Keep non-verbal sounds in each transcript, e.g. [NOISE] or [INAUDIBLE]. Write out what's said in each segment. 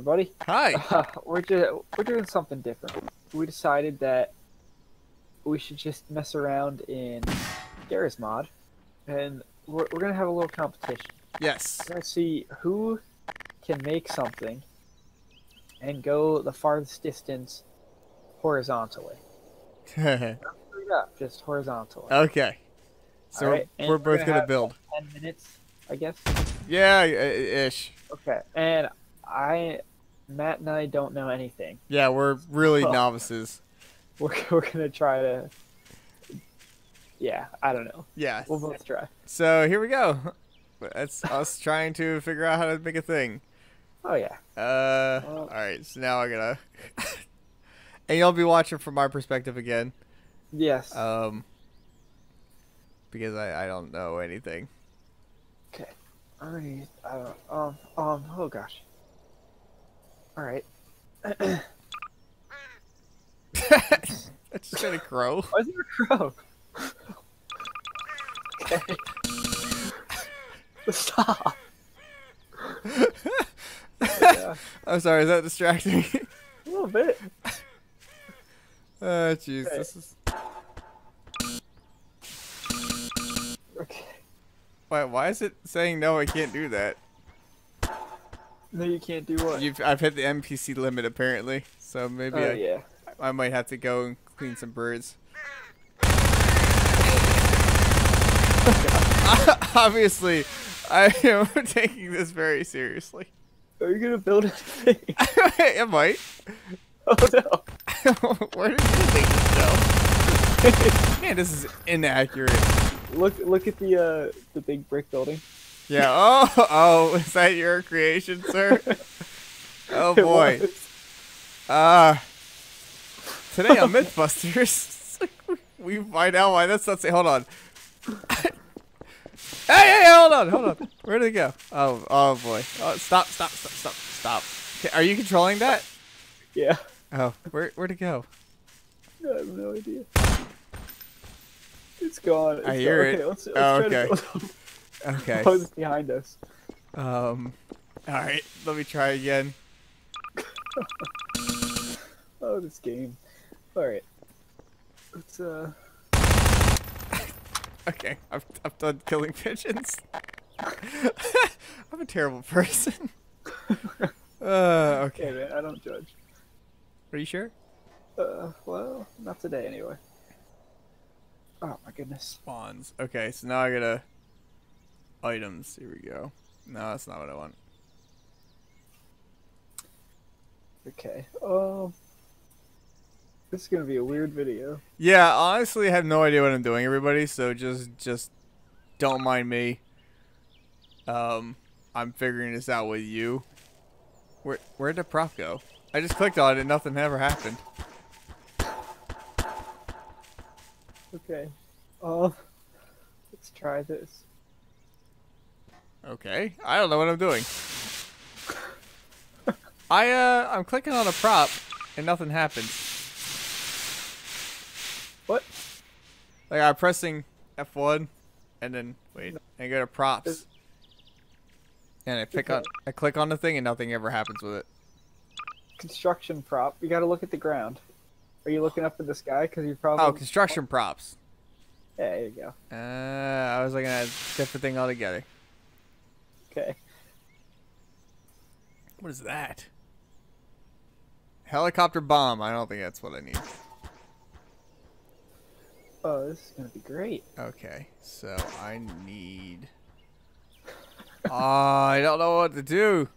everybody. Hi. [LAUGHS] Uh, we're just we're doing something different. We decided that we should just mess around in Garry's Mod, and we're, we're gonna have a little competition. Yes. We're gonna see who can make something and go the farthest distance horizontally. [LAUGHS] up, just horizontally. Okay. So Alright, and we're we're both gonna gonna build. Ten minutes, I guess. Yeah, ish. Okay, and I, Matt and I don't know anything. Yeah, we're really novices. [LAUGHS] We're we're gonna try to. Yeah, I don't know. Yeah. We'll both try. So here we go. That's us trying to figure out how to make a thing. Oh yeah. Uh, Oh. all right. So now I'm gonna, [LAUGHS] and you'll be watching from my perspective again. Yes. Um, because I I don't know anything. okay. I don't. Um. Um. Oh gosh. All right. [LAUGHS] That's just gonna grow. Why is there a crow? okay. Stop. yeah, [LAUGHS] I'm sorry. Is that distracting? a little bit. Oh, [LAUGHS] jeez. Okay. This is. Okay. Why? Why is it saying no? I can't do that. No, you can't do what? You've I've hit the NPC limit apparently, so maybe oh I, yeah. I might have to go and clean some birds. [LAUGHS] Obviously, I am [LAUGHS] taking this very seriously. Are you gonna build anything? [LAUGHS] I might. oh no. Where did you think this go? Man, this is inaccurate. Look! Look at the uh the big brick building. Yeah. Oh, [LAUGHS] oh, is that your creation, sir? [LAUGHS] Oh boy. Uh today on Mythbusters, [LAUGHS] we find out why that's not say. Hold on. hey, hey, hold on, hold on. Where did it go? Oh, oh boy. Oh, stop, stop, stop, stop, stop. Okay, are you controlling that? Yeah. Oh, where, where'd it go? I have no idea. It's gone. It's I hear gone. it. Okay, let's, let's Oh, okay. Okay. [LAUGHS] It's behind us. Um. All right. Let me try again. [LAUGHS] Oh, this game. All right. Let's uh. [LAUGHS] Okay. I've I've done killing pigeons. I'm a terrible person. uh. Okay. Okay, man. I don't judge. Are you sure? Uh, well, not today anyway. Oh my goodness. Spawns. Okay. So now I gotta. Items. Here we go. No, that's not what I want. Okay. Um. This is gonna be a weird video. Yeah. Honestly, I have no idea what I'm doing, everybody. So just just don't mind me. Um. I'm figuring this out with you. Where where'd the prop go? I just clicked on it. And nothing ever happened. Okay. Um. Let's try this. Okay, I don't know what I'm doing. I uh, I'm clicking on a prop, and nothing happens. What? Like I'm pressing F1, and then wait, and go to props, and I pick on, I click on the thing, and nothing ever happens with it. Construction prop. You gotta look at the ground. Are you looking up at the sky? Cause you probably. Oh, construction props. Yeah, there you go. Uh, I was looking at a different thing altogether. Okay. What is that? Helicopter bomb. I don't think that's what I need. Oh, this is gonna be great. Okay, so I need. Oh, [LAUGHS] I don't know what to do.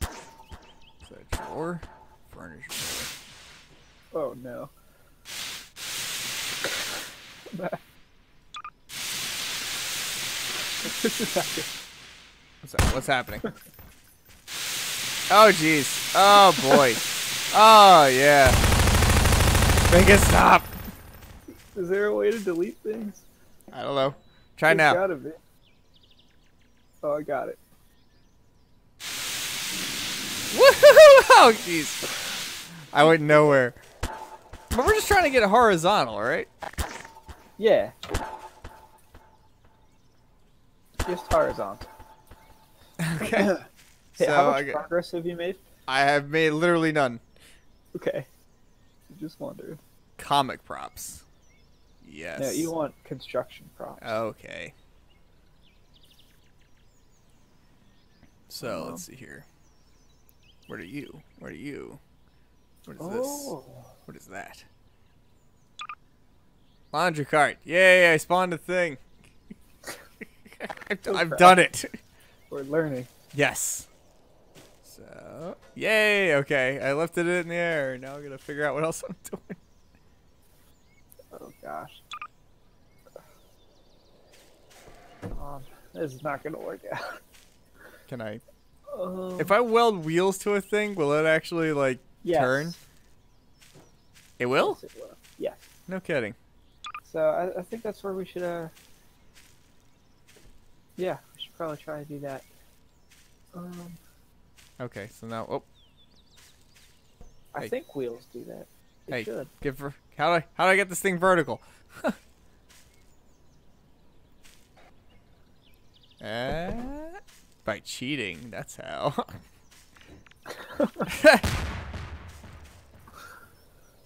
Is that a drawer? Furniture drawer. Oh no. [LAUGHS] this is not good. What's that? What's happening? Oh, jeez. Oh, boy. Oh, yeah. Make it stop. Is there a way to delete things? I don't know. Try There's now. gotta be. Oh, I got it. Woohoo! [LAUGHS] Oh, jeez. I went nowhere. But we're just trying to get horizontal, right? Yeah. Just horizontal. Okay. [LAUGHS] Hey, So how I much get- progress have you made? I have made literally none. Okay. Just wondering. Comic props. Yes. No, you want construction props. Okay. So Um, let's see here. Where are you? Where are you? What is oh. this? What is that? Laundry cart. Yay! I spawned a thing. I've, Oh, I've crap. done it. We're learning. Yes. So, yay! Okay, I lifted it in the air. Now I gotta figure out what else I'm [LAUGHS] doing. Oh gosh. Um, this is not gonna work out. Can I? Um, If I weld wheels to a thing, will it actually like yes. turn? It will? Yes, it will. Yeah. No kidding. So I, I think that's where we should. Uh. Yeah, we should probably try to do that. Um, Okay, so now, oh, I Hey. think wheels do that. They Hey. should. give her. How do I? How do I get this thing vertical? [LAUGHS] uh, by cheating. That's how. [LAUGHS]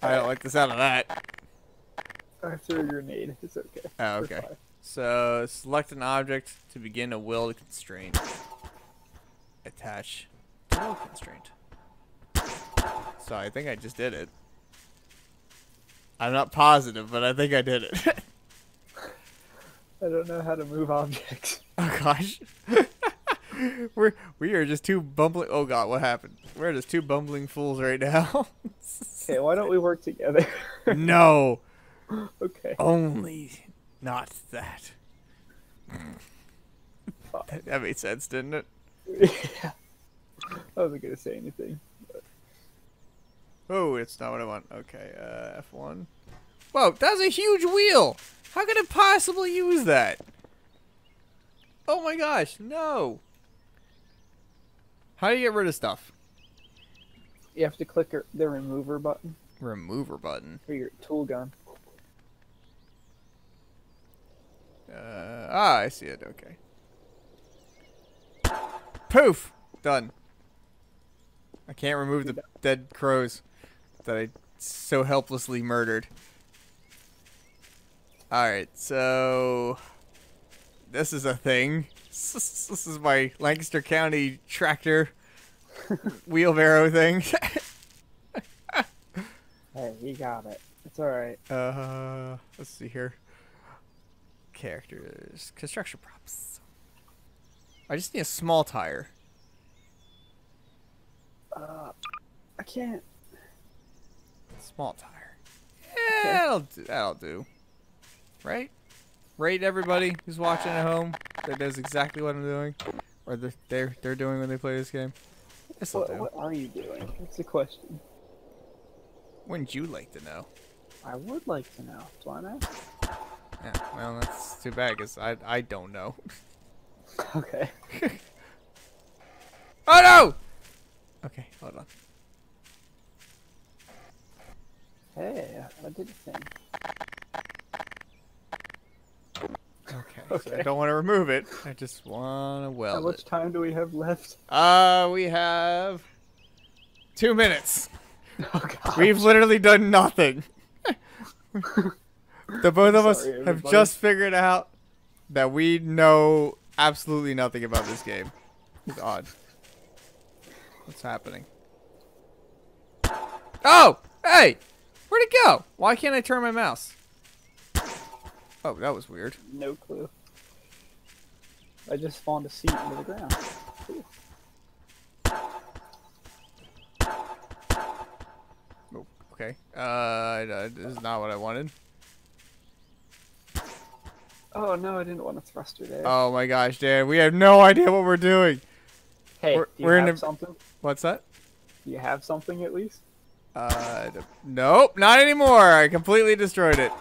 I don't like the sound of that. [LAUGHS] I threw a grenade. It's okay. Oh, okay. So select an object to begin a weld constraint. Attach to weld constraint. So I think I just did it. I'm not positive, but I think I did it. [LAUGHS] I don't know how to move objects. oh gosh. [LAUGHS] We're we are just two bumbling oh god, what happened? We're just two bumbling fools right now. [LAUGHS] Okay, why don't we work together? no. okay. Only not that. [LAUGHS] That made sense, didn't it? yeah. I wasn't gonna say anything. Oh, it's not what I want. Okay, uh, F1. Whoa, that's a huge wheel! How could it possibly use that? Oh my gosh, no! How do you get rid of stuff? You have to click the remover button Remover button. for your tool gun. Uh, ah, I see it, okay. Poof! Done. I can't remove the dead crows that I so helplessly murdered. Alright, so... This is a thing. This is my Lancaster County tractor [LAUGHS] wheelbarrow thing. Hey, you got it. It's alright. uh, let's see here. Characters. Construction props. I just need a small tire. Uh, I can't. Small tire. Yeah, that'll do, that'll do. Right? Rate everybody who's watching at home that knows exactly what I'm doing, or they're they're, they're doing when they play this game. What, what are you doing? That's the question. Wouldn't you like to know? I would like to know. Do I know? Yeah, well, that's too bad because I I don't know. Okay. [LAUGHS] Oh no! Okay, hold on. Hey, I did a thing. Okay, so I don't want to remove it. I just want to well How much it. time do we have left? Uh, we have two minutes. [LAUGHS] Oh god. We've literally done nothing. [LAUGHS] the both of us Sorry, have just figured out that we know absolutely nothing about this game. It's odd. What's happening? Oh! Hey! Where'd it go? Why can't I turn my mouse? Oh, that was weird. No clue. I just spawned a seat into the ground. Cool. Oh, okay. Uh, this is not what I wanted. Oh no, I didn't want a thruster there. Oh my gosh, Dan, we have no idea what we're doing. hey, we're- do you we're in have a- something? What's that? Do you have something at least? Uh, nope, not anymore. I completely destroyed it.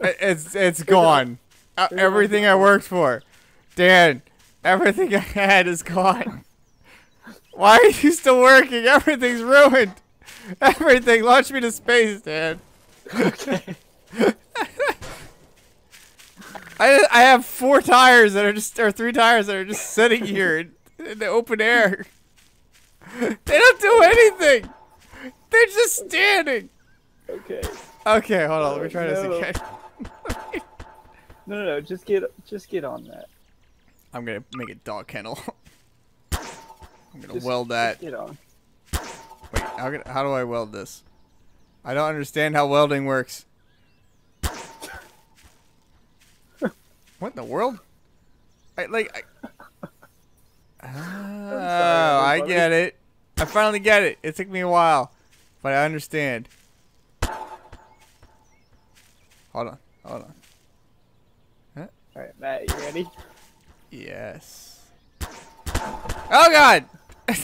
It's it's gone. Uh, everything I worked for, Dan. Everything I had is gone. Why are you still working? Everything's ruined. Everything. Launch me to space, Dan. Okay. [LAUGHS] I I have four tires that are just or three tires that are just sitting here. in the open air. [LAUGHS] They don't do anything. They're just standing. Okay. Okay, hold on. Let me try No. this again. [LAUGHS] No, no, no. Just get, just get on that. I'm gonna make a dog kennel. [LAUGHS] I'm gonna Just, weld that. Get on. Wait, how, how do I weld this? I don't understand how welding works. What in the world? I like. I... [LAUGHS] Oh, I get it. I finally get it. It took me a while, but I understand. Hold on, hold on. All right, Matt, you ready? Yes. Oh God! [LAUGHS]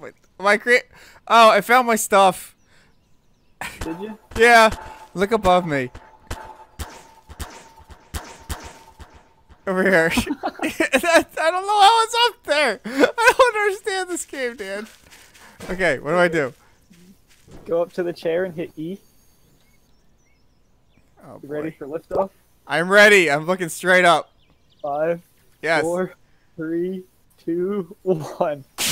Wait, I cre- Oh, I found my stuff. Did you? [LAUGHS] Yeah, look above me. Over here. [LAUGHS] I don't know how it's up there. I don't understand this game, Dan. Okay, what do I do? Go up to the chair and hit E. Oh, You ready for liftoff? I'm ready. I'm looking straight up. Five, Yes. four, three, two, one. [LAUGHS] [LAUGHS]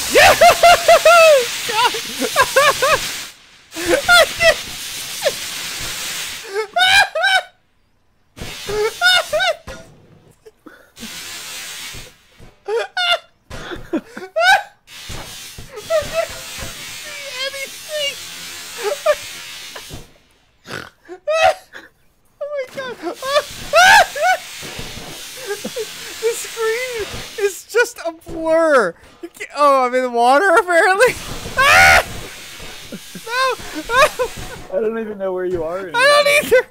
oh my god. the screen is just a blur. You can't- oh, I'm in the water apparently. Ah! [LAUGHS] No! I don't even know where you are. Anymore. I don't either.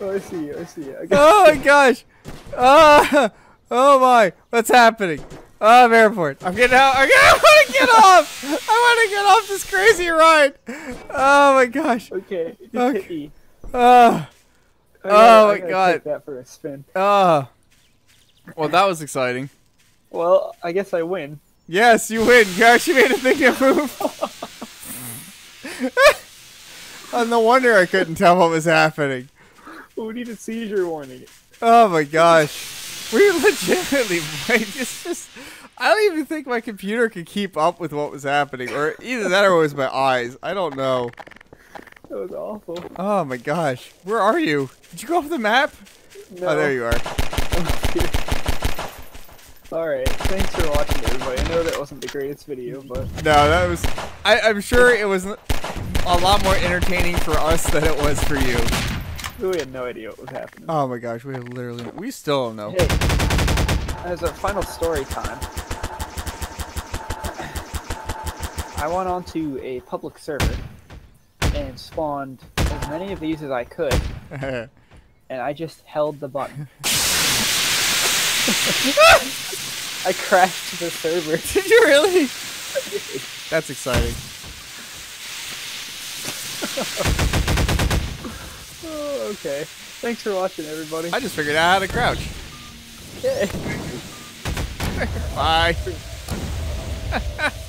Oh, I see you. I see you. I Oh my gosh. Ah, [LAUGHS] oh my. What's happening? Oh, I'm airport. I'm getting out. I [LAUGHS] want to get off. I want to get off this crazy ride. Oh my gosh. Okay, Okay. Oh. I Oh gotta- my gotta God. Take that for a spin. Oh. Well, that was exciting. Well, I guess I win. Yes, you win. You actually made a thing to move. [LAUGHS] oh, no wonder I couldn't tell what was happening. We need a seizure warning. Oh my gosh. We legitimately wait. It's just I don't even think my computer could keep up with what was happening. Or either that or it was my eyes. I don't know. That was awful. Oh my gosh. Where are you? Did you go off the map? No. Oh there you are. [LAUGHS] Alright, thanks for watching everybody. I know that wasn't the greatest video, but No, that was I, I'm sure it was a lot more entertaining for us than it was for you. we had no idea what was happening. Oh my gosh, we have literally we still don't know. Hey, as our final story time, I went onto a public server and spawned as many of these as I could, [LAUGHS] and I just held the button. [LAUGHS] I crashed the server. [LAUGHS] Did you really? That's exciting. Oh, okay. Thanks for watching, everybody. I just figured out how to crouch. Okay. Bye. [LAUGHS]